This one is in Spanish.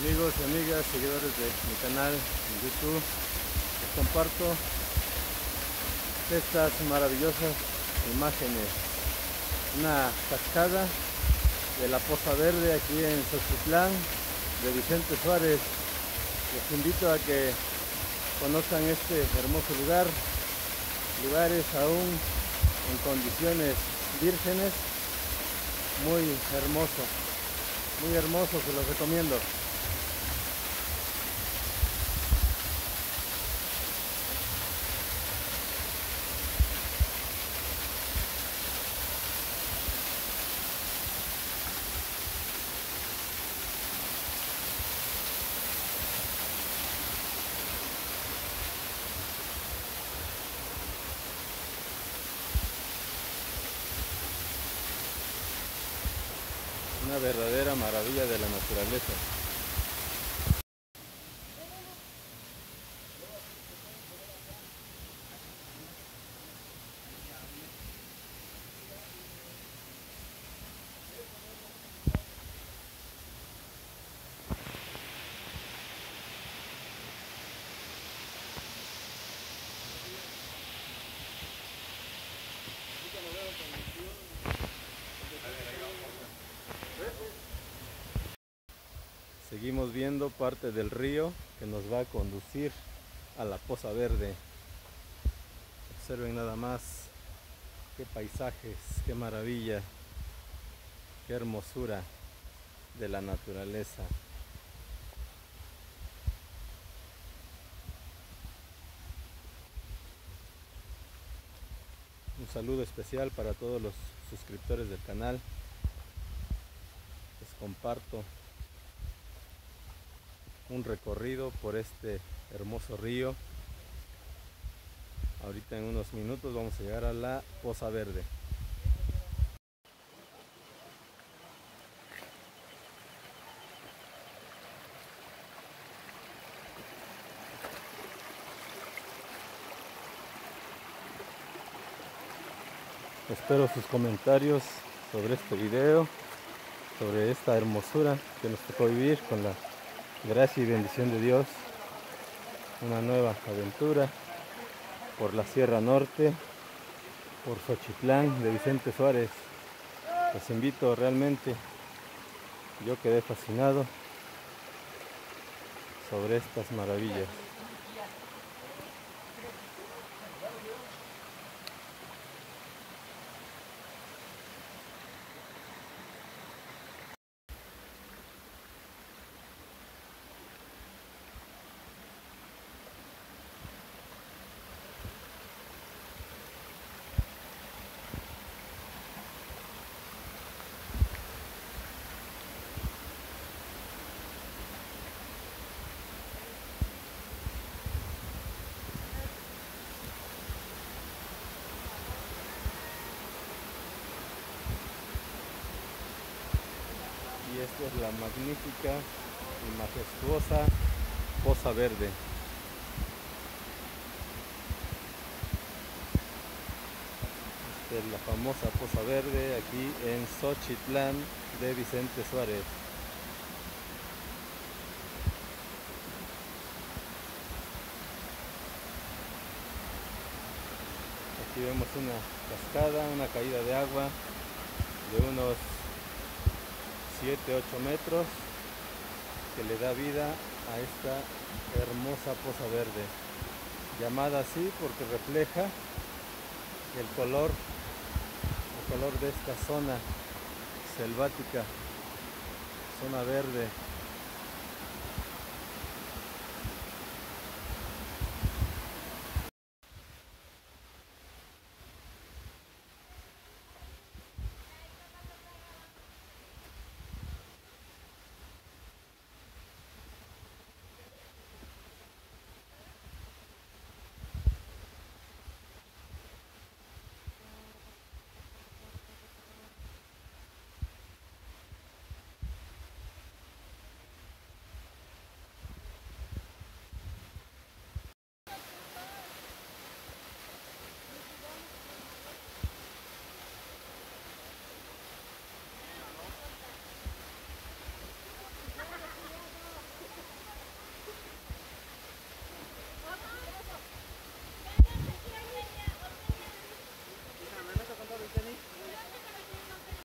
Amigos y amigas, seguidores de mi canal en YouTube, les comparto estas maravillosas imágenes. Una cascada de la Poza Verde aquí en Xochitlán de Vicente Suárez. Les invito a que conozcan este hermoso lugar, lugares aún en condiciones vírgenes, muy hermoso, muy hermoso, se los recomiendo. Una verdadera maravilla de la naturaleza. Seguimos viendo parte del río que nos va a conducir a la Poza Verde. Observen nada más qué paisajes, qué maravilla, qué hermosura de la naturaleza. Un saludo especial para todos los suscriptores del canal. Les comparto un recorrido por este hermoso río. Ahorita en unos minutos vamos a llegar a la Poza Verde. Espero sus comentarios sobre este video, sobre esta hermosura que nos tocó vivir con la gracia y bendición de Dios, una nueva aventura por la Sierra Norte, por Xochitlán de Vicente Suárez. Los invito realmente, yo quedé fascinado sobre estas maravillas. y esta es la magnífica y majestuosa Poza Verde. Esta es la famosa Poza Verde aquí en Xochitlán de Vicente Suárez. Aquí vemos una cascada, una caída de agua de unos 7, 8 metros que le da vida a esta hermosa poza verde. Llamada así porque refleja el color el color de esta zona selvática zona verde